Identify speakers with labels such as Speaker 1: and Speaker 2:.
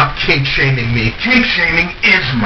Speaker 1: Stop kink shaming me.
Speaker 2: Kink shaming is.